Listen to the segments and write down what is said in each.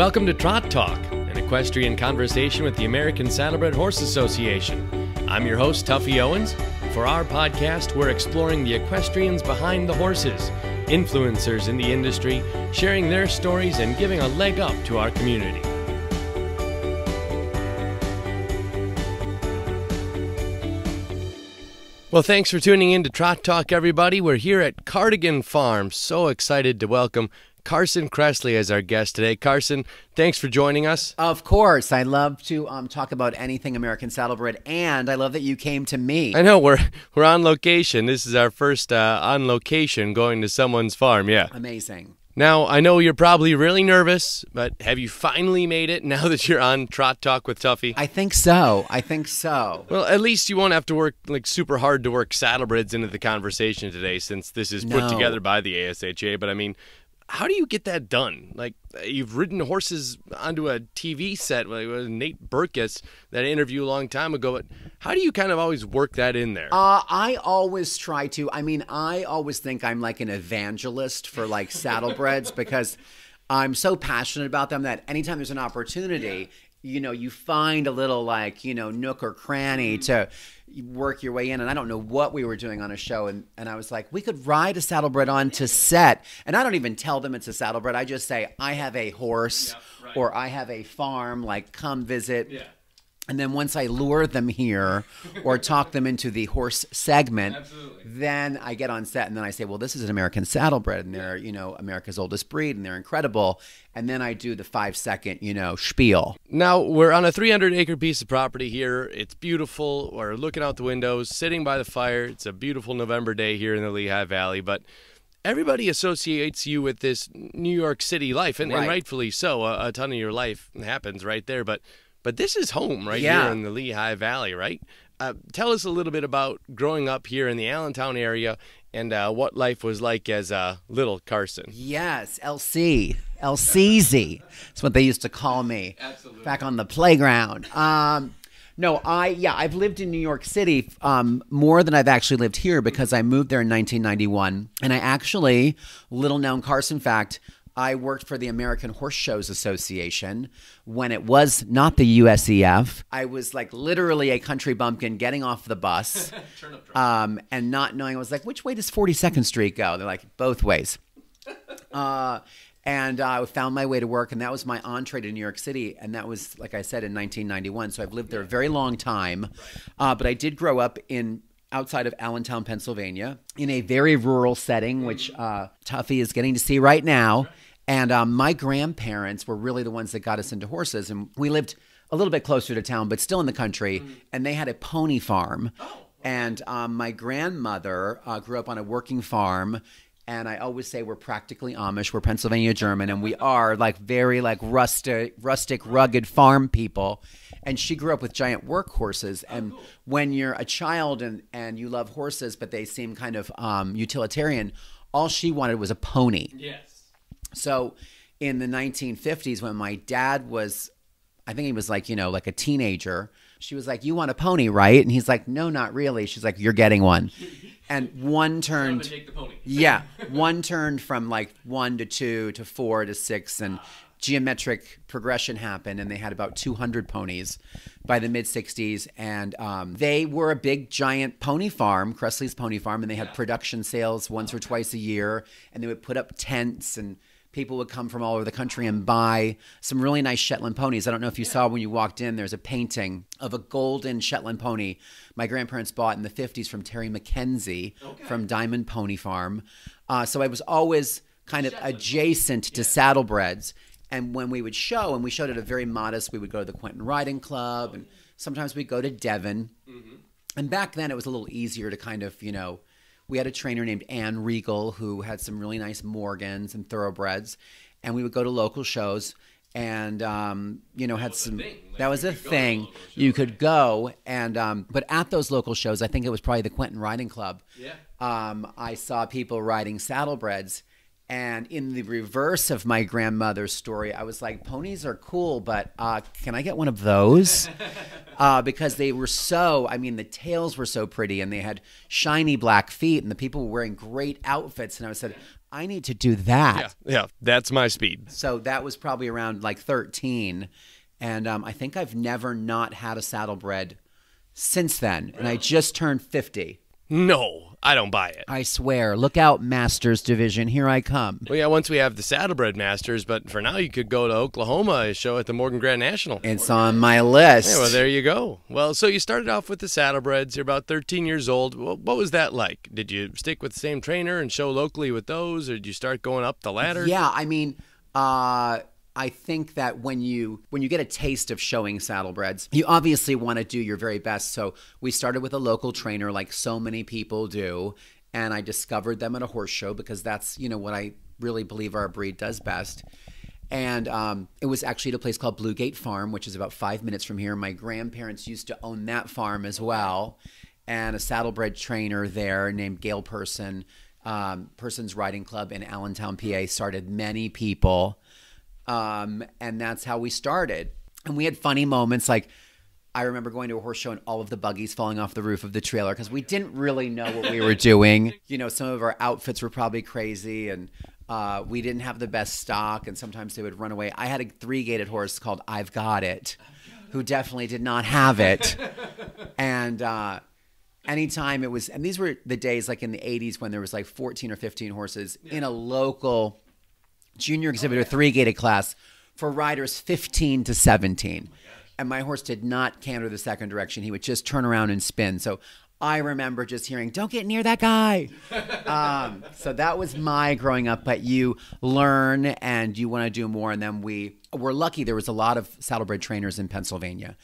Welcome to Trot Talk, an equestrian conversation with the American Saddlebred Horse Association. I'm your host, Tuffy Owens. For our podcast, we're exploring the equestrians behind the horses, influencers in the industry, sharing their stories and giving a leg up to our community. Well, thanks for tuning in to Trot Talk, everybody. We're here at Cardigan Farm. So excited to welcome Carson Kressley as our guest today. Carson, thanks for joining us. Of course, I love to um, talk about anything American Saddlebred, and I love that you came to me. I know we're we're on location. This is our first uh, on location going to someone's farm. Yeah, amazing. Now, I know you're probably really nervous, but have you finally made it now that you're on Trot Talk with Tuffy? I think so. I think so. Well, at least you won't have to work like super hard to work saddlebreds into the conversation today since this is put together by the ASHA. But I mean, how do you get that done? Like, you've ridden horses onto a TV set with Nate Berkus, that interview a long time ago. But how do you kind of always work that in there? Uh, I always try to. I mean, I always think I'm like an evangelist for like saddlebreds because I'm so passionate about them that anytime there's an opportunity, you know, you find a little like, you know, nook or cranny mm-hmm. to work your way in. And I don't know what we were doing on a show. And, and I was like, we could ride a saddlebred on to set. And I don't even tell them it's a saddlebred. I just say, I have a horse or I have a farm, like, come visit. And then once I lure them here or talk them into the horse segment, then I get on set and then I say, well, this is an American saddlebred and they're, you know, America's oldest breed and they're incredible. And then I do the five second, you know, spiel. Now, we're on a 300 acre piece of property here. It's beautiful. We're looking out the windows, sitting by the fire. It's a beautiful November day here in the Lehigh Valley, but everybody associates you with this New York City life, and, and rightfully so. A, a ton of your life happens right there, but but this is home right Yeah. here in the Lehigh Valley, right? Uh, tell us a little bit about growing up here in the Allentown area and uh, what life was like as uh, little Carson. Yes, LC. LCZ. That's what they used to call me. Absolutely. Back on the playground. Um, no, I, yeah, I've lived in New York City um, more than I've actually lived here because I moved there in 1991. And I actually, little known Carson fact, I worked for the American Horse Shows Association when it was not the USEF. I was like literally a country bumpkin getting off the bus um, and not knowing. I was like, which way does 42nd Street go? They're like, both ways. Uh, and uh, I found my way to work, and that was my entree to New York City. And that was, like I said, in 1991. So I've lived there a very long time. Uh, but I did grow up in outside of Allentown, Pennsylvania, in a very rural setting, which uh, Tuffy is getting to see right now. And um, my grandparents were really the ones that got us into horses, and we lived a little bit closer to town, but still in the country. And they had a pony farm. Oh. And um, my grandmother uh, grew up on a working farm. And I always say we're practically Amish. We're Pennsylvania German, and we are like very like rustic, rustic, rugged farm people. And she grew up with giant work horses. And when you're a child and and you love horses, but they seem kind of um, utilitarian, all she wanted was a pony. Yes. So in the 1950s, when my dad was, I think he was like, you know, like a teenager, she was like, You want a pony, right? And he's like, No, not really. She's like, You're getting one. And one turned, Take the pony. yeah, one turned from like one to two to four to six, and geometric progression happened. And they had about 200 ponies by the mid 60s. And um, they were a big, giant pony farm, Kressley's Pony Farm, and they had production sales once or twice a year. And they would put up tents and people would come from all over the country and buy some really nice Shetland ponies. I don't know if you saw when you walked in, there's a painting of a golden Shetland pony my grandparents bought in the 50s from Terry McKenzie from Diamond Pony Farm. Uh, so I was always kind of adjacent to saddlebreds. And when we would show, and we showed at a very modest, we would go to the Quentin Riding Club, and sometimes we'd go to Devon. And back then, it was a little easier to kind of, you know, we had a trainer named Ann Regal who had some really nice Morgans and thoroughbreds, and we would go to local shows. And um, you know, had some. that was a thing. You could go, and um, but at those local shows, I think it was probably the Quentin Riding Club. Yeah. Um, I saw people riding saddlebreds, and in the reverse of my grandmother's story, I was like, ponies are cool, but uh, can I get one of those? uh, because they were so, I mean, the tails were so pretty and they had shiny black feet and the people were wearing great outfits. And I said, I need to do that. Yeah, yeah, that's my speed. So that was probably around like 13. And um, I think I've never not had a saddlebred since then. And I just turned 50. No, I don't buy it. I swear. Look out, Masters Division. Here I come. Well, yeah, once we have the Saddlebred Masters, but for now you could go to Oklahoma and show at the Morgan Grand National. It's on my list. Yeah, well, there you go. Well, so you started off with the Saddlebreds. You're about 13 years old. Well, what was that like? Did you stick with the same trainer and show locally with those, or did you start going up the ladder? Yeah, I mean, uh, I think that when you when you get a taste of showing saddlebreds, you obviously want to do your very best. So we started with a local trainer, like so many people do, and I discovered them at a horse show because that's you know what I really believe our breed does best. And um, it was actually at a place called Blue Gate Farm, which is about five minutes from here. My grandparents used to own that farm as well, and a saddlebred trainer there named Gail Person. Um, Person's Riding Club in Allentown, PA, started many people um, and that's how we started. And we had funny moments like I remember going to a horse show and all of the buggies falling off the roof of the trailer because we didn't really know what we were doing. You know, some of our outfits were probably crazy and uh, we didn't have the best stock and sometimes they would run away. I had a three gated horse called I've Got It, who definitely did not have it. and, uh, anytime it was and these were the days like in the 80s when there was like 14 or 15 horses in a local junior exhibitor three gated class for riders 15 to 17. and my horse did not canter the second direction. He would just turn around and spin. So I remember just hearing, don't get near that guy. um, so that was my growing up. But you learn and you want to do more. And then we were lucky. There was a lot of saddlebred trainers in Pennsylvania.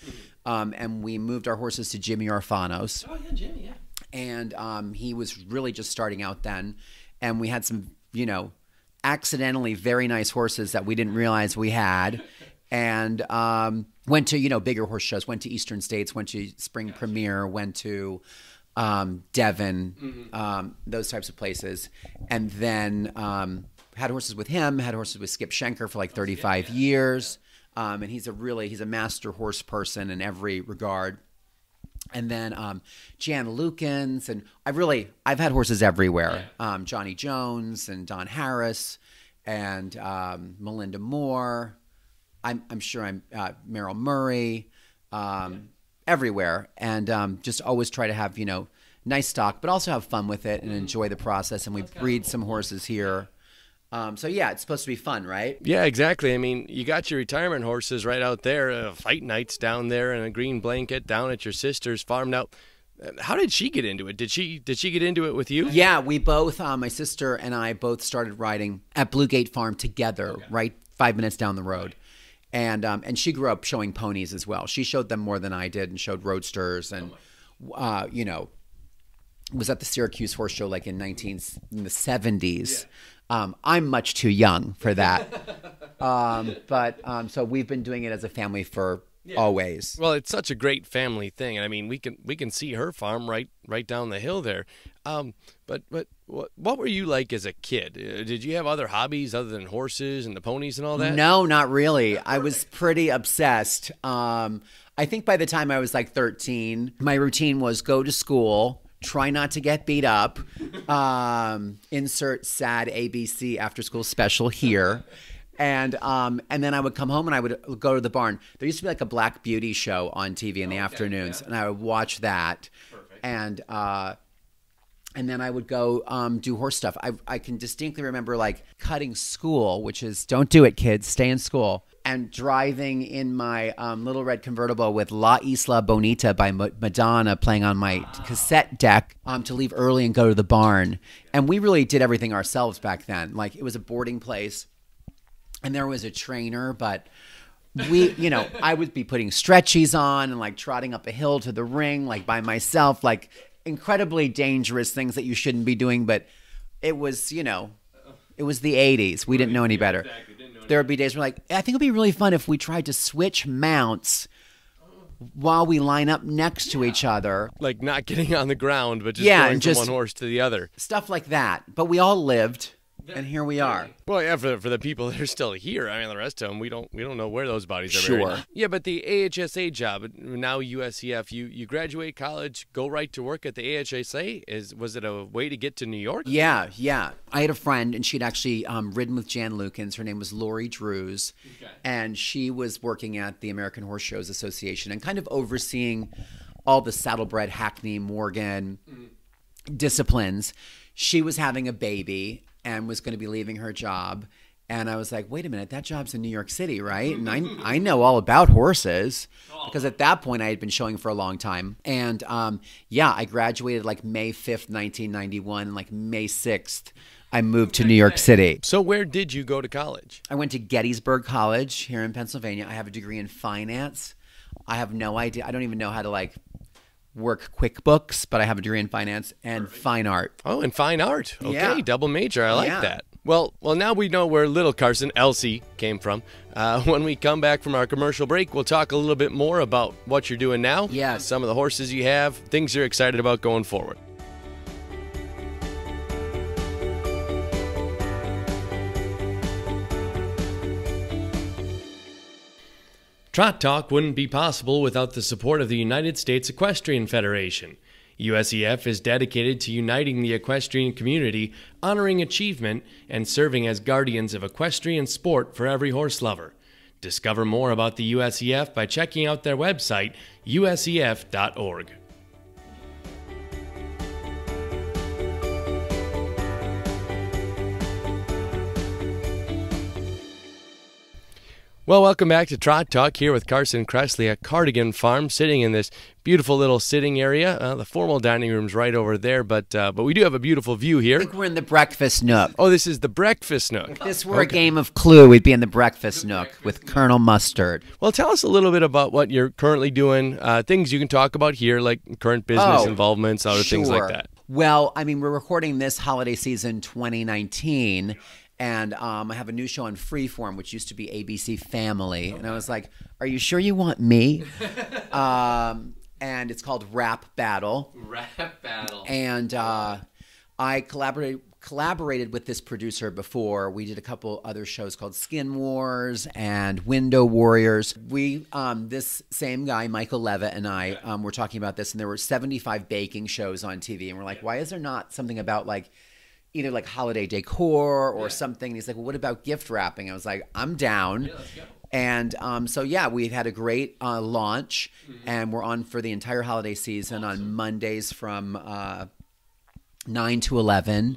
Um, and we moved our horses to Jimmy Orfanos. Oh yeah, Jimmy. Yeah. And um, he was really just starting out then. And we had some, you know, accidentally very nice horses that we didn't realize we had. And um, went to, you know, bigger horse shows, went to Eastern States, went to Spring Premiere, went to um, Devon, um, those types of places. And then um, had horses with him, had horses with Skip Schenker for like 35 years. Um, and he's a really, he's a master horse person in every regard and then um, Jan Lukens, and I've really I've had horses everywhere. Um, Johnny Jones and Don Harris, and um, Melinda Moore. I'm, I'm sure I'm uh, Merrill Murray, um, everywhere, and um, just always try to have you know nice stock, but also have fun with it and enjoy the process. And we breed some horses here. Um, so yeah, it's supposed to be fun, right? Yeah, exactly. I mean, you got your retirement horses right out there, uh, fight nights down there in a green blanket down at your sister's farm. Now, how did she get into it? Did she did she get into it with you? Yeah, we both, uh, my sister and I, both started riding at Blue Gate Farm together, right five minutes down the road. And um, and she grew up showing ponies as well. She showed them more than I did, and showed roadsters, and uh, you know, was at the Syracuse Horse Show like in nineteen in the seventies. Um, I'm much too young for that, um, but um, so we've been doing it as a family for always. Well, it's such a great family thing, and I mean, we can we can see her farm right right down the hill there. Um, but but what what were you like as a kid? Uh, did you have other hobbies other than horses and the ponies and all that? No, not really. I was pretty obsessed. Um, I think by the time I was like 13, my routine was go to school, try not to get beat up, um, insert sad ABC after school special here. And um, and then I would come home and I would go to the barn. There used to be like a Black Beauty show on TV in the afternoons, and I would watch that. And uh, and then I would go um, do horse stuff. I, I can distinctly remember like cutting school, which is don't do it, kids, stay in school, and driving in my um, little red convertible with La Isla Bonita by Ma- Madonna playing on my cassette deck um, to leave early and go to the barn. And we really did everything ourselves back then. Like it was a boarding place, and there was a trainer, but we you know i would be putting stretchies on and like trotting up a hill to the ring like by myself like incredibly dangerous things that you shouldn't be doing but it was you know it was the 80s we didn't know any better there would be days where like i think it'd be really fun if we tried to switch mounts while we line up next to each other. Like not getting on the ground, but just Yeah, going and from just- one horse to the other. stuff like that. But we all lived and here we are. Well, yeah, for for the people that are still here, I mean, the rest of them, we don't we don't know where those bodies are. Sure. Buried. Yeah, but the AHSA job now USEF, you you graduate college, go right to work at the AHSA. Is was it a way to get to New York? Yeah, yeah. I had a friend, and she'd actually um, ridden with Jan Lukens. Her name was Lori Drews, Okay. and she was working at the American Horse Shows Association and kind of overseeing all the saddlebred, Hackney, Morgan disciplines. She was having a baby and was going to be leaving her job. And I was like, wait a minute, that job's in New York City, right? And I, I know all about horses because at that point I had been showing for a long time. And um, yeah, I graduated like May 5th, 1991. And like May 6th, I moved to New York City. So where did you go to college? I went to Gettysburg College here in Pennsylvania. I have a degree in finance. I have no idea. I don't even know how to like work QuickBooks, but I have a degree in finance and fine art. Oh, in fine art. Okay, Yeah. double major. I like Yeah. that. Well, well, now we know where little Carson, Elsie, came from. Uh, when we come back from our commercial break, we'll talk a little bit more about what you're doing now. Yeah. Some of the horses you have, things you're excited about going forward. Trot Talk wouldn't be possible without the support of the United States Equestrian Federation. USEF is dedicated to uniting the equestrian community, honoring achievement, and serving as guardians of equestrian sport for every horse lover. Discover more about the USEF by checking out their website, usef.org. Well, welcome back to Trot Talk here with Carson Kressley at Cardigan Farm, sitting in this beautiful little sitting area. Uh, the formal dining room's right over there, but uh, but we do have a beautiful view here. I think we're in the breakfast nook. Oh, this is the breakfast nook. If this were a game of Clue, we'd be in the breakfast nook with Colonel Mustard. Well, tell us a little bit about what you're currently doing. Uh, things you can talk about here, like current business Oh, involvements, other things like that. Well, I mean, we're recording this holiday season 2019, and um, I have a new show on Freeform, which used to be ABC Family, and I was like, "Are you sure you want me?" um, and it's called Wrap Battle. Wrap battle. and uh, I collaborated collaborated with this producer before. We did a couple other shows called Skin Wars and Window Warriors. We um, this same guy Michael Levitt and I um, were talking about this, and there were seventy five baking shows on TV, and we're like, why is there not something about like either like holiday decor or something? And he's like, well, what about gift wrapping? I was like, I'm down. And um, so, yeah, we've had a great uh, launch, and we're on for the entire holiday season on Mondays from uh, 9 to 11.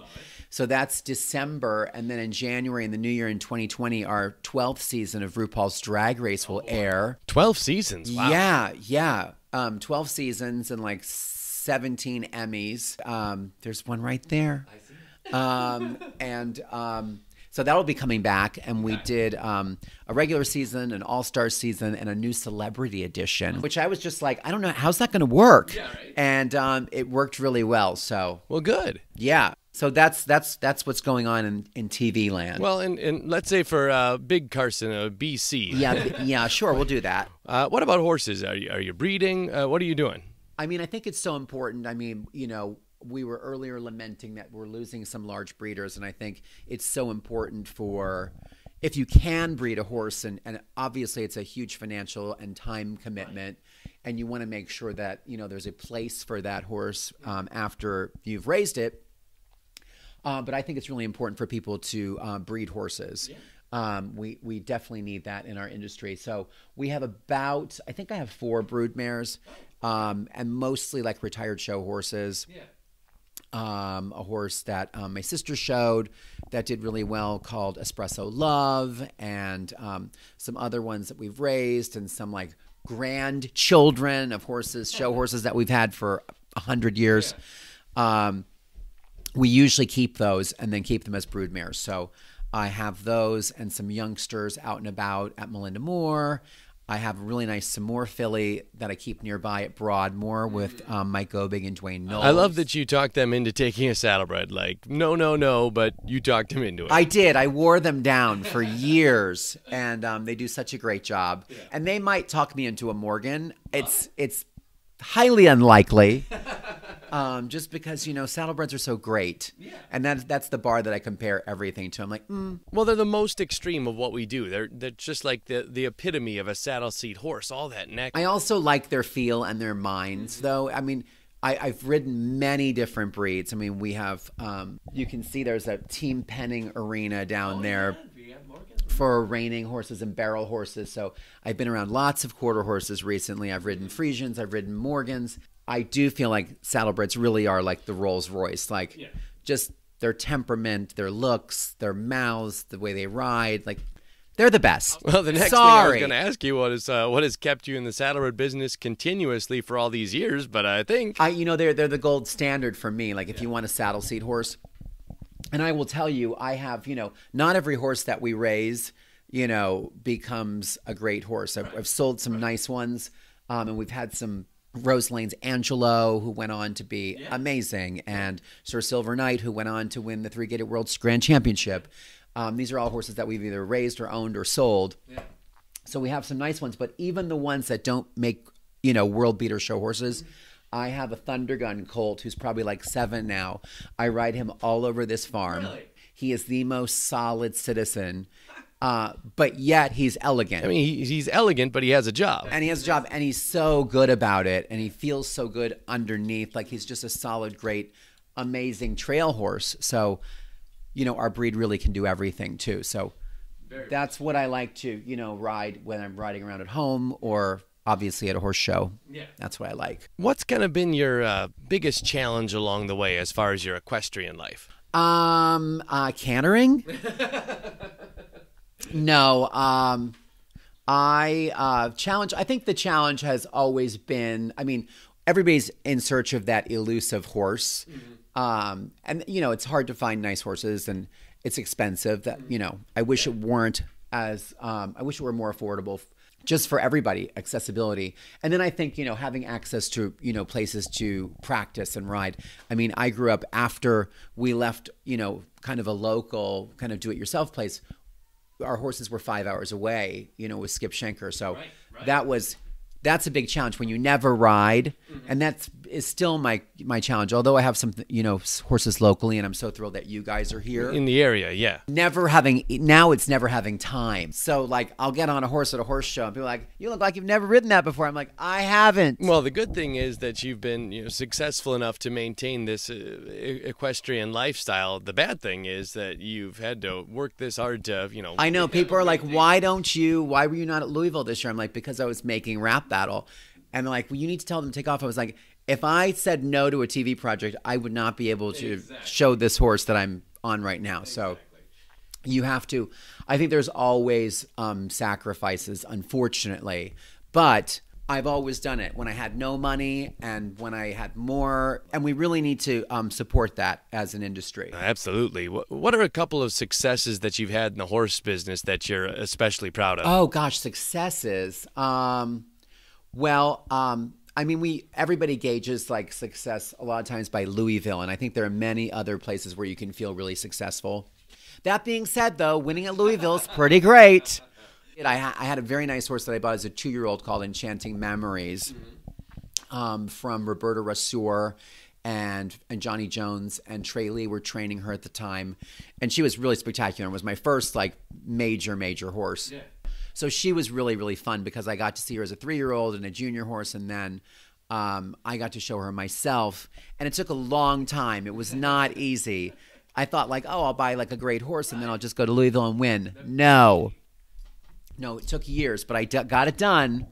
So that's December. And then in January and the new year in 2020, our 12th season of RuPaul's Drag Race will air. Twelve seasons. Wow. Yeah, yeah. Um, 12 seasons and like 17 Emmys. Um, there's one right there. Um, and um, so that'll be coming back. And we did um, a regular season, an all star season, and a new celebrity edition, which I was just like, I don't know, how's that going to work? And um, it worked really well. So Well, good. yeah. So that's that's that's what's going on in, in TV land. Well, and, and let's say for uh, Big Carson, uh, BC. yeah, yeah, sure, we'll do that. Uh, what about horses? Are you, are you breeding? Uh, what are you doing? I mean, I think it's so important. I mean, you know, we were earlier lamenting that we're losing some large breeders, and I think it's so important for if you can breed a horse, and, and obviously it's a huge financial and time commitment, and you want to make sure that you know there's a place for that horse um, after you've raised it. Uh, but I think it's really important for people to uh, breed horses. Um, we we definitely need that in our industry. So we have about I think I have four brood mares, um, and mostly like retired show horses. Um, a horse that um, my sister showed that did really well called Espresso Love, and um, some other ones that we've raised, and some like grandchildren of horses, show horses that we've had for a hundred years. Um, we usually keep those and then keep them as brood mares. So I have those and some youngsters out and about at Melinda Moore. I have a really nice some more filly that I keep nearby at Broadmoor with um, Mike Gobig and Dwayne Knowles. I love that you talked them into taking a saddlebred. Like, no, no, no, but you talked them into it. I did. I wore them down for years, and um, they do such a great job. And they might talk me into a Morgan. It's it's highly unlikely, um, just because you know saddlebreds are so great, yeah. and that's that's the bar that I compare everything to. I'm like, mm. well, they're the most extreme of what we do. They're they're just like the the epitome of a saddle seat horse. All that neck. I also like their feel and their minds, mm-hmm. though. I mean. I, have ridden many different breeds. I mean, we have, um, you can see there's a team penning arena down oh, there. Yeah for reining horses and barrel horses. So I've been around lots of quarter horses recently. I've ridden Friesians, I've ridden Morgans. I do feel like saddlebreds really are like the Rolls Royce, like yeah. just their temperament, their looks, their mouths, the way they ride, like they're the best. Well, the next Sorry. thing I was going to ask you was uh, what has kept you in the saddlebred business continuously for all these years. But I think I, you know, they're they're the gold standard for me. Like if yeah. you want a saddle seat horse, and I will tell you, I have you know, not every horse that we raise, you know, becomes a great horse. I've, I've sold some nice ones, um, and we've had some Rose Lane's Angelo, who went on to be yeah. amazing, and Sir Silver Knight, who went on to win the Three Gated World's Grand Championship. Um, these are all horses that we've either raised or owned or sold. Yeah. So we have some nice ones, but even the ones that don't make, you know, world beater show horses. Mm-hmm. I have a Thundergun colt who's probably like seven now. I ride him all over this farm. Really? He is the most solid citizen. Uh, but yet he's elegant. I mean, he's elegant, but he has a job. And he has a job, and he's so good about it, and he feels so good underneath. Like he's just a solid, great, amazing trail horse. So, you know, our breed really can do everything too. So Very that's what I like to, you know, ride when I'm riding around at home or obviously at a horse show. Yeah. That's what I like. What's kind of been your uh, biggest challenge along the way as far as your equestrian life? Um, uh, cantering. No, um, I uh, challenge. I think the challenge has always been. I mean, everybody's in search of that elusive horse, mm-hmm. um, and you know it's hard to find nice horses, and it's expensive. That mm-hmm. you know, I wish it weren't as. Um, I wish it were more affordable just for everybody accessibility and then i think you know having access to you know places to practice and ride i mean i grew up after we left you know kind of a local kind of do it yourself place our horses were five hours away, you know, with Skip Shenker. So right, right. that was that's a big challenge when you never ride, mm-hmm. and that's is still my my challenge. Although I have some you know horses locally, and I'm so thrilled that you guys are here in the area. Yeah, never having now it's never having time. So like I'll get on a horse at a horse show and be like, "You look like you've never ridden that before." I'm like, "I haven't." Well, the good thing is that you've been you know successful enough to maintain this uh, equestrian lifestyle. The bad thing is that you've had to work this hard to you know. I know people are like, "Why don't you? Why were you not at Louisville this year?" I'm like, "Because I was making wrap battle." And like, well, you need to tell them to take off. I was like, if I said no to a TV project, I would not be able to exactly. show this horse that I'm on right now. Exactly. So you have to. I think there's always um, sacrifices, unfortunately, but I've always done it when I had no money and when I had more, and we really need to um, support that as an industry. Absolutely. What are a couple of successes that you've had in the horse business that you're especially proud of? Oh gosh, successes. Um, well, um, I mean, we everybody gauges like success a lot of times by Louisville, and I think there are many other places where you can feel really successful. That being said, though, winning at Louisville is pretty great. I, I, had a very nice horse that I bought as a two-year-old called Enchanting Memories um, from Roberta Rasour and and Johnny Jones and Trey Lee were training her at the time, and she was really spectacular. It was my first like major major horse. Yeah. So she was really, really fun because I got to see her as a three year old and a junior horse. And then um, I got to show her myself. And it took a long time. It was not easy. I thought, like, oh, I'll buy like a great horse and then I'll just go to Louisville and win. No. No, it took years, but I got it done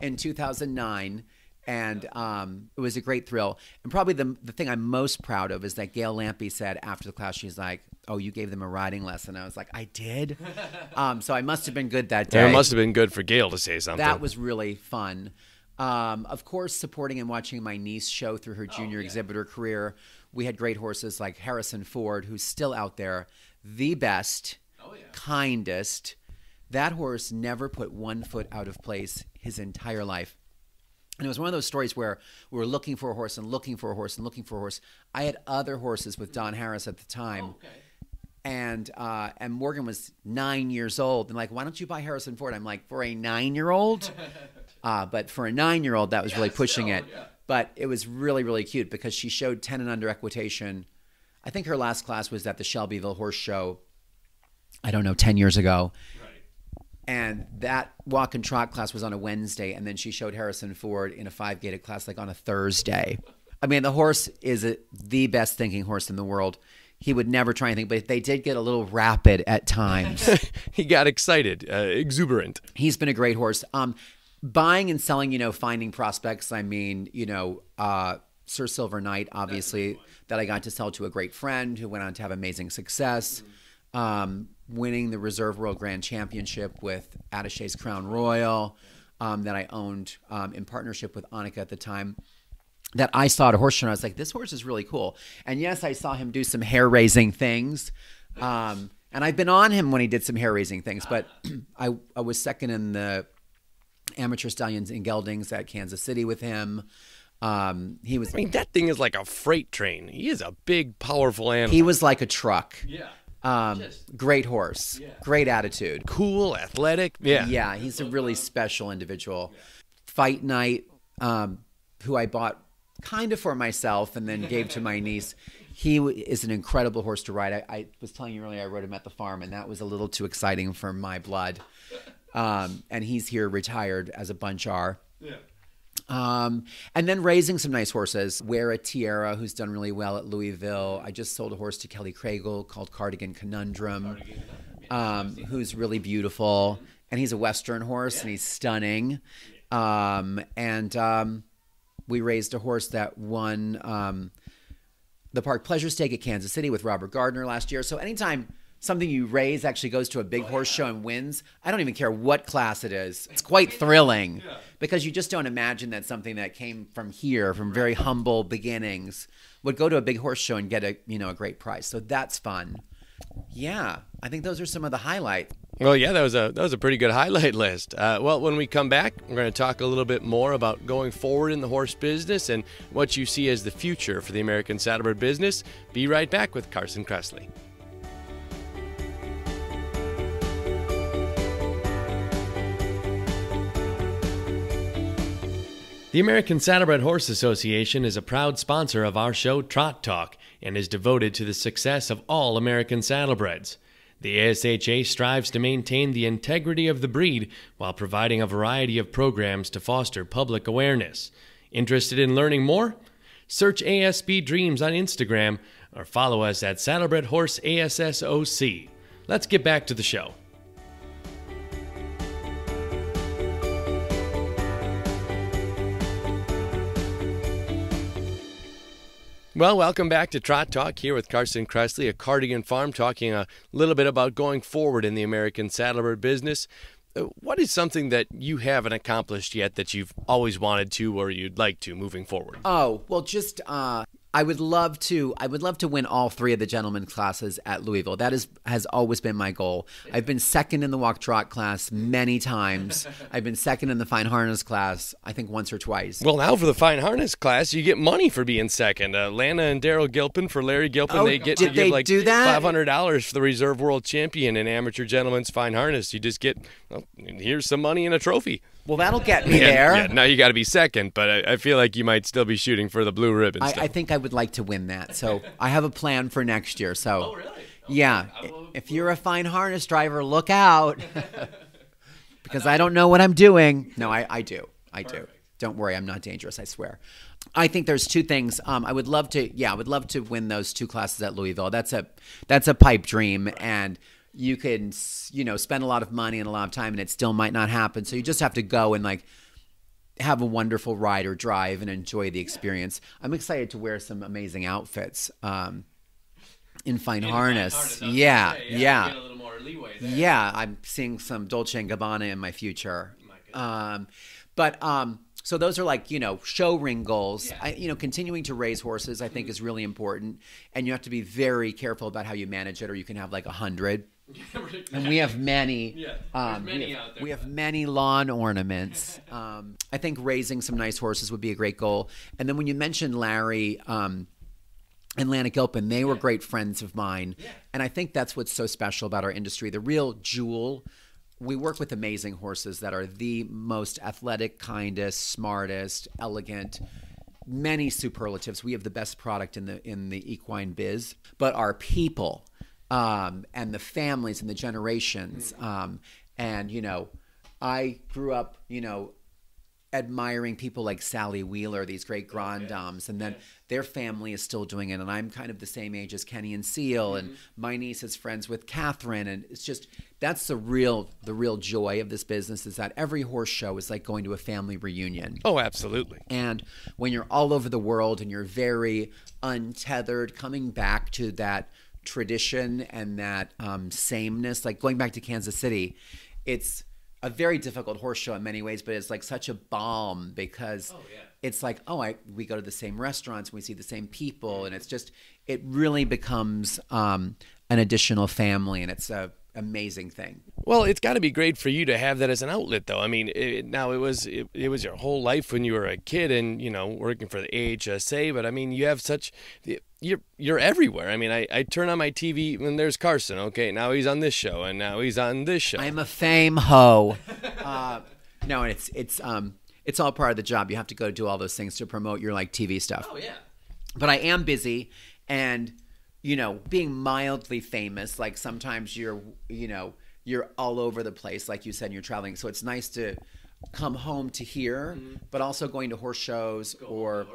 in 2009 and um, it was a great thrill. And probably the the thing I'm most proud of is that Gail Lampe said after the class, she's like, "Oh, you gave them a riding lesson." I was like, "I did." um, so I must have been good that day. Yeah, it must have been good for Gail to say something. That was really fun. Um, of course, supporting and watching my niece show through her oh, junior oh, yeah. exhibitor career. We had great horses like Harrison Ford, who's still out there, the best, oh, yeah. kindest. That horse never put one foot out of place his entire life. And it was one of those stories where we were looking for a horse and looking for a horse and looking for a horse. I had other horses with Don Harris at the time. Oh, okay. And uh, and Morgan was nine years old. And like, why don't you buy Harrison Ford? I'm like, for a nine year old? uh, but for a nine year old, that was yeah, really pushing still, it. Yeah. But it was really, really cute because she showed 10 and under equitation. I think her last class was at the Shelbyville Horse Show, I don't know, 10 years ago. And that walk and trot class was on a Wednesday. And then she showed Harrison Ford in a five gated class like on a Thursday. I mean, the horse is a, the best thinking horse in the world. He would never try anything, but they did get a little rapid at times. he got excited, uh, exuberant. He's been a great horse. Um, buying and selling, you know, finding prospects. I mean, you know, uh, Sir Silver Knight, obviously, that I got to sell to a great friend who went on to have amazing success. Um, winning the Reserve World Grand Championship with Attaché's Crown Royal, um, that I owned um, in partnership with Annika at the time. That I saw at a horse show, and I was like, "This horse is really cool." And yes, I saw him do some hair raising things, um, and I've been on him when he did some hair raising things. But I, I was second in the amateur stallions and geldings at Kansas City with him. Um, he was. I mean, that thing is like a freight train. He is a big, powerful animal. He was like a truck. Yeah. Um, great horse, yeah. great attitude, cool, athletic. Yeah, yeah, he's a really special individual. Yeah. Fight night, um, who I bought kind of for myself and then gave to my niece. He is an incredible horse to ride. I, I, was telling you earlier, I rode him at the farm, and that was a little too exciting for my blood. Um, and he's here retired as a bunch are. Yeah. Um, and then raising some nice horses. Wear a Tiara, who's done really well at Louisville. I just sold a horse to Kelly Cragle called Cardigan Conundrum, um, who's really beautiful. And he's a Western horse and he's stunning. Um, and um, we raised a horse that won um, the Park Pleasure Stake at Kansas City with Robert Gardner last year. So anytime something you raise actually goes to a big horse show and wins, I don't even care what class it is. It's quite thrilling because you just don't imagine that something that came from here, from very humble beginnings, would go to a big horse show and get a you know a great prize. So that's fun. Yeah, I think those are some of the highlights. Well, yeah, that was a that was a pretty good highlight list. Uh, well, when we come back, we're going to talk a little bit more about going forward in the horse business and what you see as the future for the American Saddlebred business. Be right back with Carson Kressley. The American Saddlebred Horse Association is a proud sponsor of our show Trot Talk and is devoted to the success of all American saddlebreds. The ASHA strives to maintain the integrity of the breed while providing a variety of programs to foster public awareness. Interested in learning more? Search ASB Dreams on Instagram or follow us at Saddlebred Horse ASSOC. Let's get back to the show. Well, welcome back to Trot Talk here with Carson Kressley, a Cardigan Farm, talking a little bit about going forward in the American Saddlebred business. Uh, what is something that you haven't accomplished yet that you've always wanted to or you'd like to moving forward? Oh, well, just uh, I would love to. I would love to win all three of the gentlemen classes at Louisville. That is has always been my goal. I've been second in the walk trot class many times. I've been second in the fine harness class. I think once or twice. Well, now for the fine harness class, you get money for being second. Uh, Lana and Daryl Gilpin for Larry Gilpin, oh, they get to give like do that? five hundred dollars for the reserve world champion in amateur gentlemen's fine harness. You just get well, here's some money and a trophy. Well, that'll get me yeah, there. Yeah, now you got to be second, but I, I, feel like you might still be shooting for the blue ribbon. I, I, think I would like to win that, so I have a plan for next year. So, oh, really? okay. yeah, if you're a fine harness driver, look out, because I don't know what I'm doing. No, I, I do, I Perfect. do. Don't worry, I'm not dangerous. I swear. I think there's two things. Um, I would love to, yeah, I would love to win those two classes at Louisville. That's a that's a pipe dream, and you can you know spend a lot of money and a lot of time and it still might not happen so you just have to go and like have a wonderful ride or drive and enjoy the experience i'm excited to wear some amazing outfits um, in fine in harness. harness yeah yeah yeah. yeah i'm seeing some dolce and gabbana in my future um, but um, so those are like you know show ring goals. Yeah. I, you know, continuing to raise horses I think is really important, and you have to be very careful about how you manage it, or you can have like a hundred and we have many. Yeah, um, many we, have, we have many lawn ornaments. Um, I think raising some nice horses would be a great goal. And then when you mentioned Larry um, and Lana Gilpin, they were yeah. great friends of mine. Yeah. And I think that's what's so special about our industry. The real jewel. We work with amazing horses that are the most athletic, kindest, smartest, elegant many superlatives. We have the best product in the in the equine biz, but our people um, and the families and the generations, um, and you know, I grew up, you know, admiring people like Sally Wheeler, these great grand dames, and then their family is still doing it. And I'm kind of the same age as Kenny and Seal, and my niece is friends with Catherine, and it's just that's the real the real joy of this business is that every horse show is like going to a family reunion. Oh, absolutely. And when you're all over the world and you're very untethered, coming back to that tradition and that um, sameness, like going back to Kansas City, it's a very difficult horse show in many ways, but it's like such a balm because it's like, oh, I we go to the same restaurants, we see the same people, and it's just it really becomes um, an additional family, and it's a amazing thing. Well, it's got to be great for you to have that as an outlet, though. I mean, it, now it was it, it was your whole life when you were a kid, and you know, working for the AHSA. But I mean, you have such you're you're everywhere. I mean, I, I turn on my TV and there's Carson. Okay, now he's on this show, and now he's on this show. I'm a fame ho. uh, no, and it's it's um it's all part of the job. You have to go do all those things to promote your like TV stuff. oh yeah. but I am busy and you know being mildly famous like sometimes you're you know you're all over the place like you said you're traveling so it's nice to come home to here Mm-hmm. but also going to horse shows or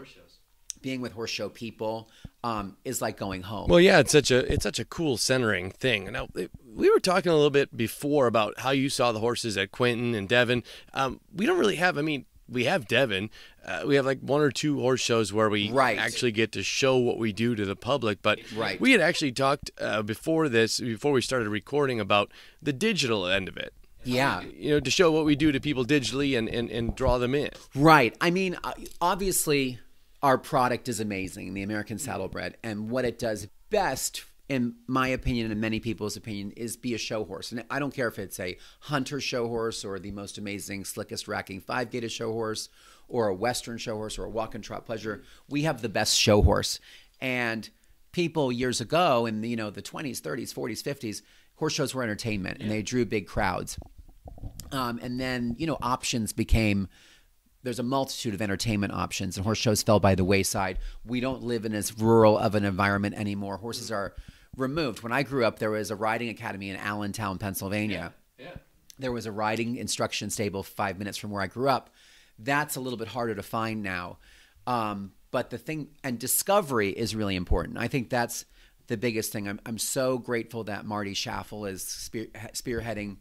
being with horse show people um, is like going home Well, yeah, it's such a it's such a cool centering thing. Now it- we were talking a little bit before about how you saw the horses at Quentin and Devon. Um, we don't really have. I mean, we have Devon. Uh, we have like one or two horse shows where we Right. actually get to show what we do to the public. But Right. we had actually talked uh, before this, before we started recording, about the digital end of it. yeah You know, to show what we do to people digitally and and, and draw them in. Right. I mean, uh, obviously, our product is amazing, the American Saddlebred, and what it does best, in my opinion and many people's opinion, is be a show horse. And I don't care if it's a hunter show horse or the most amazing, slickest racking five gated show horse, or a Western show horse, or a walk and trot pleasure. We have the best show horse, and people years ago in the, you know the 20s, 30s, 40s, 50s, horse shows were entertainment, and they drew big crowds. Um, and then you know options became there's a multitude of entertainment options and horse shows fell by the wayside we don't live in as rural of an environment anymore horses are removed when i grew up there was a riding academy in allentown pennsylvania Yeah. there was a riding instruction stable five minutes from where I grew up. That's a little bit harder to find now. Um, but the thing, and discovery is really important. I think that's the biggest thing. I'm, I'm so grateful that Marty Schaffel is spear, spearheading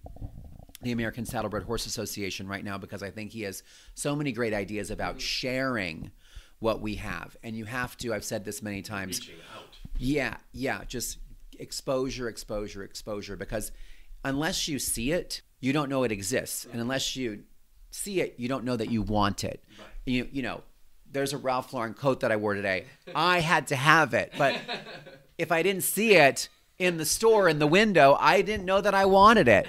the American Saddlebred Horse Association right now because I think he has so many great ideas about sharing what we have. And you have to, I've said this many times. Yeah, yeah, just exposure, exposure, exposure. Because unless you see it, you don't know it exists, and unless you see it, you don't know that you want it. You you know, there's a Ralph Lauren coat that I wore today. I had to have it, but if I didn't see it in the store in the window, I didn't know that I wanted it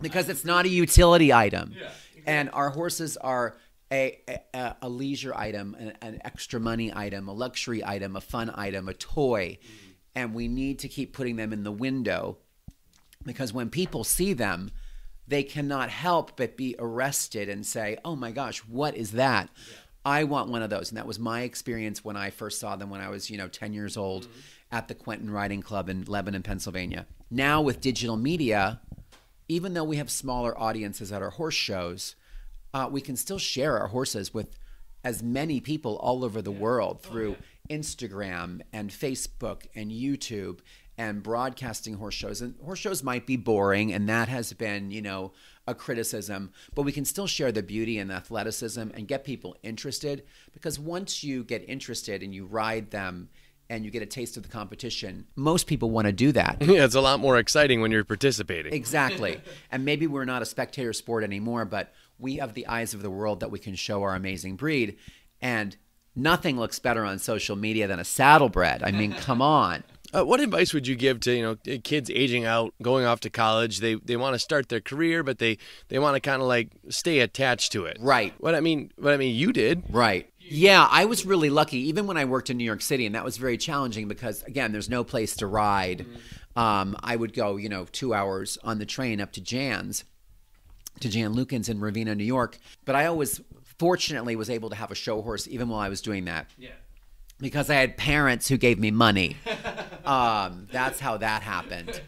because it's not a utility item. And our horses are a, a, a leisure item, an, an extra money item, a luxury item, a fun item, a toy. Mm-hmm. And we need to keep putting them in the window because when people see them, they cannot help but be arrested and say, oh my gosh, what is that? I want one of those. And that was my experience when I first saw them when I was, you know, 10 years old mm-hmm. at the Quentin Riding Club in Lebanon, Pennsylvania. Now with digital media, even though we have smaller audiences at our horse shows, uh, we can still share our horses with as many people all over the world through Instagram and Facebook and YouTube and broadcasting horse shows. And horse shows might be boring, and that has been, you know, a criticism, but we can still share the beauty and the athleticism and get people interested because once you get interested and you ride them and you get a taste of the competition, most people want to do that. Yeah, it's a lot more exciting when you're participating. Exactly. and maybe we're not a spectator sport anymore, but we have the eyes of the world that we can show our amazing breed. And nothing looks better on social media than a saddlebred. I mean, come on. Uh, what advice would you give to you know kids aging out, going off to college? They they want to start their career, but they they want to kind of like stay attached to it. Right. What I mean, what I mean, you did. Right. Yeah, I was really lucky, even when I worked in New York City, and that was very challenging because, again, there's no place to ride. Um, I would go, you know, two hours on the train up to Jan's, to Jan Lukens in Ravenna, New York. But I always fortunately was able to have a show horse even while I was doing that Yeah. because I had parents who gave me money. um, that's how that happened.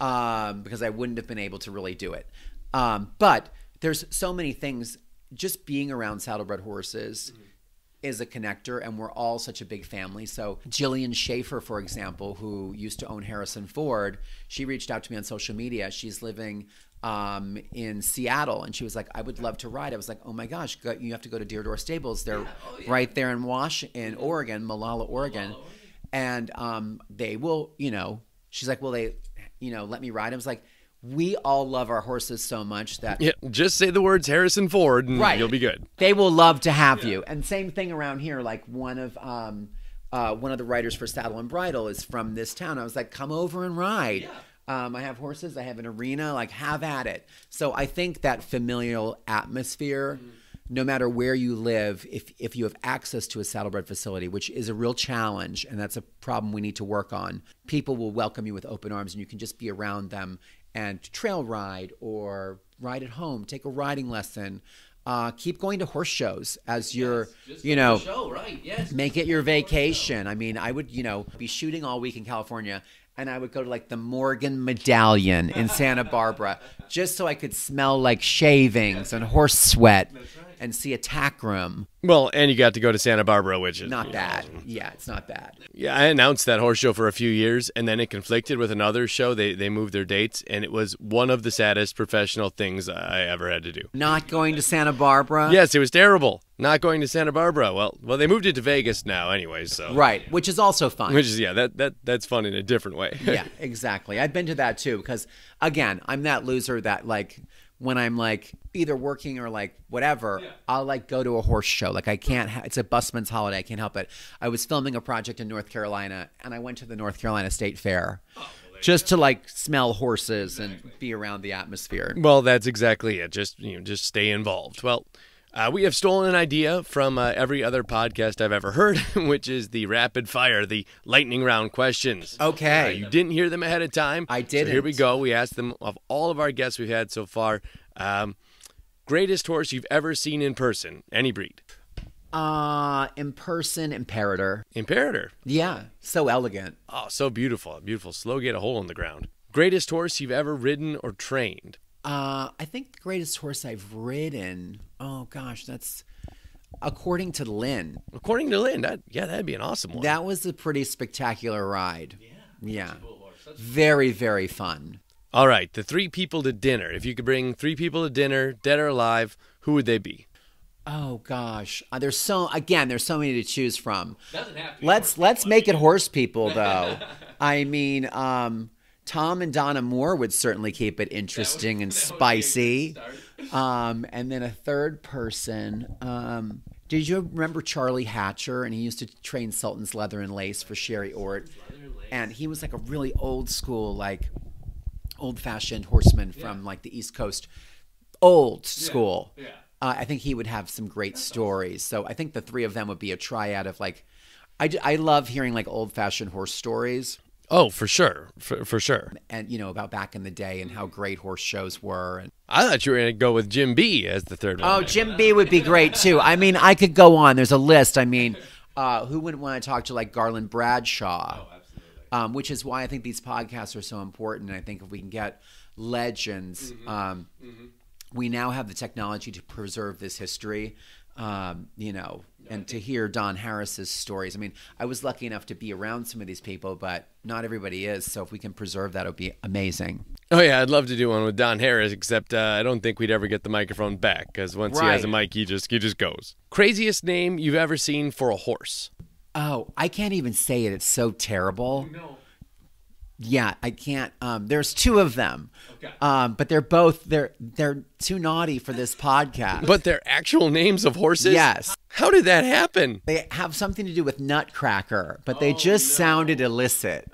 Um, because I wouldn't have been able to really do it. Um, but there's so many things. Just being around saddlebred horses is a connector, and we're all such a big family. So Jillian Schaefer, for example, who used to own Harrison Ford, she reached out to me on social media. She's living um, in Seattle, and she was like, "I would love to ride." I was like, "Oh my gosh, go, you have to go to Deer Door Stables. They're right there in Wash in Oregon, Molalla, Oregon, and um, they will, you know." She's like, "Will they, you know, let me ride?" I was like. We all love our horses so much that Yeah. Just say the words Harrison Ford, and Right. you'll be good. they will love to have you. And same thing around here. Like one of um, uh, one of the writers for Saddle and Bridle is from this town. I was like, come over and ride. Um, I have horses. I have an arena. Like, have at it. So I think that familial atmosphere. No matter where you live, if if you have access to a saddlebred facility, which is a real challenge, and that's a problem we need to work on, people will welcome you with open arms, and you can just be around them and trail ride or ride at home, take a riding lesson, uh, keep going to horse shows as your, you know, show, right? Yes. make it your vacation. I mean, I would, you know, be shooting all week in California and I would go to like the Morgan Medallion in Santa Barbara just so I could smell like shavings and horse sweat and see a tack room. Well, and you got to go to Santa Barbara, which is Not bad. Yeah, it's not bad. Yeah, I announced that horse show for a few years, and then it conflicted with another show. They they moved their dates, and it was one of the saddest professional things I ever had to do. Not going to Santa Barbara. Yes, it was terrible. Not going to Santa Barbara. Well, well, they moved it to Vegas now, anyway. So Right, which is also fun. which is yeah, that that that's fun in a different way. yeah, exactly. I've been to that too because again, I'm that loser that like when I'm like either working or like whatever, I'll like go to a horse show. Like I can't. Ha- it's a busman's holiday. I can't help it. I was filming a project in North Carolina, and I went to the North Carolina State Fair. Just to like smell horses and be around the atmosphere. Well, that's exactly it. Just you know, just stay involved. Well, uh, we have stolen an idea from uh, every other podcast I've ever heard, which is the rapid fire, the lightning round questions. Okay. Uh, you didn't hear them ahead of time. I did. So here we go. We asked them of all of our guests we've had so far. Um, greatest horse you've ever seen in person, any breed. Uh, in person, Imperator. Imperator. Yeah, so elegant. Oh, so beautiful. Beautiful. Slow get a hole in the ground. Greatest horse you've ever ridden or trained. Uh, I think the greatest horse I've ridden. Oh gosh, that's according to Lynn. According to Lynn, that yeah, that'd be an awesome one. That was a pretty spectacular ride. Yeah. Yeah. Very, very fun. All right, the three people to dinner. If you could bring three people to dinner, dead or alive, who would they be? Oh gosh, uh, there's so again, there's so many to choose from. Doesn't have to Let's let's make it horse people though. I mean, um, Tom and Donna Moore would certainly keep it interesting and spicy. Um, and then a third person. Um, did you remember Charlie Hatcher? And he used to train Sultan's Leather and Lace for Sherry Ort. And he was like a really old school, like old fashioned horseman from like the East Coast, old school. yeah. Uh, I think he would have some great stories. So I think the three of them would be a triad of like, I, I love hearing like old fashioned horse stories Oh, for sure, for, for sure. and you know about back in the day and how great horse shows were. And I thought you were going to go with Jim B as the third one. oh, Jim B would be great too. I mean, I could go on. There's a list. I mean, uh, who wouldn't want to talk to like Garland Bradshaw? Oh, um, which is why I think these podcasts are so important. And I think if we can get legends, um, we now have the technology to preserve this history. Um, you know, and to hear Don Harris's stories. I mean, I was lucky enough to be around some of these people, but not everybody is. So if we can preserve that, it would be amazing. Oh yeah, I'd love to do one with Don Harris, except uh, I don't think we'd ever get the microphone back because once he has a mic, he just he just goes. Craziest name you've ever seen for a horse? Oh, I can't even say it. It's so terrible. No. Yeah, I can't. Um, there's two of them, Okay. um, but they're both they're they're too naughty for this podcast. But they're actual names of horses. Yes. How did that happen? they have something to do with Nutcracker, but they just sounded illicit.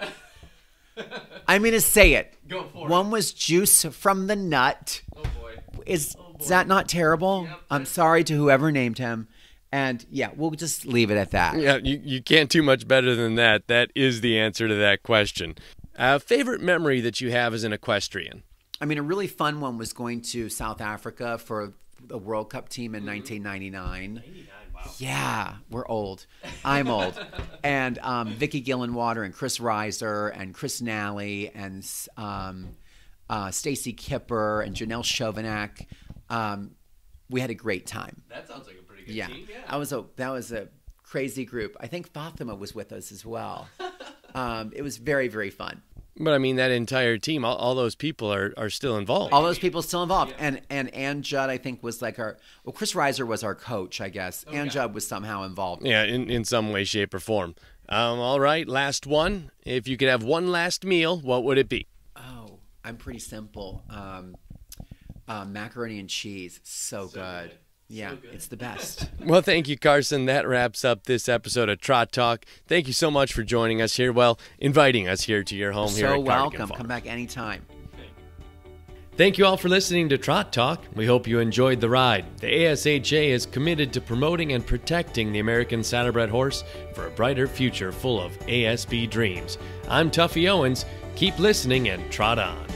I'm gonna say it. Go for it. One was juice from the nut. Oh boy. Is is that not terrible? I'm sorry to whoever named him. And yeah, we'll just leave it at that. Yeah, you, you can't do much better than that. That is the answer to that question. Uh, favorite memory that you have as an equestrian? I mean, a really fun one was going to South Africa for the World Cup team in 1999. 99, wow. Yeah, we're old. I'm old. and um, Vicky Gillenwater and Chris Reiser and Chris Nally and um, uh, Stacy Kipper and Janelle Chauvenac. Um, we had a great time. That sounds like a pretty good Yeah, team. Yeah. that was a that was a crazy group. I think Fatima was with us as well. um, it was very very fun. But I mean, that entire team, all, all those people are, are still involved. All those people still involved, and and Ann Judd I think was like our well Chris Reiser was our coach I guess. Ann Judd was somehow involved. Yeah, in, in some way, shape, or form. Um, all right, last one. If you could have one last meal, what would it be? Oh, I'm pretty simple. Um, uh, macaroni and cheese, so, good. good. Yeah, it's the best. Well, thank you, Carson. That wraps up this episode of Trot Talk. Thank you so much for joining us here. Well, inviting us here to your home here so at Cardigan welcome. Farm. Come back anytime. Thank you all for listening to Trot Talk. We hope you enjoyed the ride. The ASHA is committed to promoting and protecting the American Saddlebred horse for a brighter future full of ASB dreams. I'm Tuffy Owens. Keep listening and trot on.